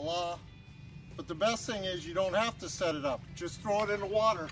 blah. But the best thing is you don't have to set it up. Just throw it in the water.